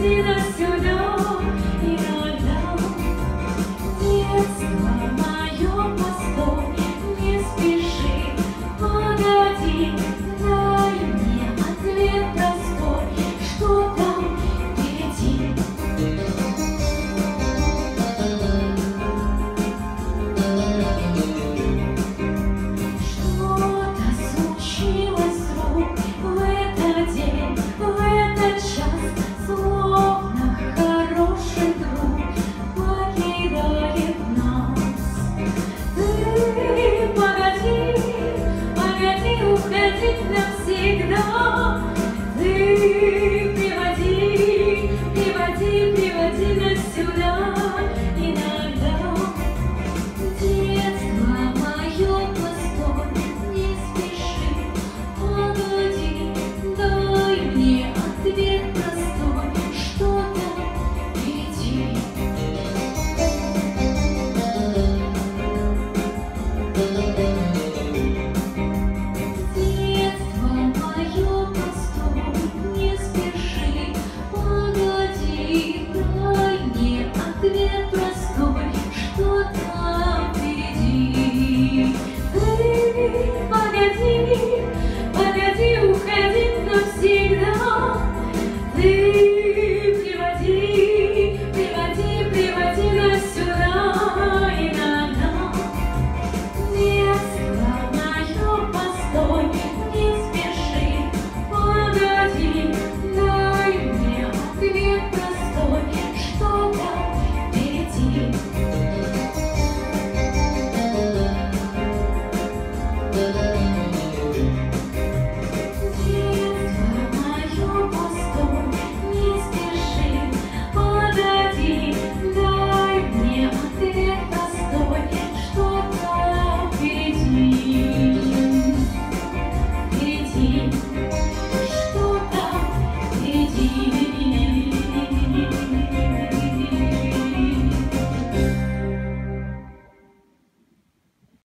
see the.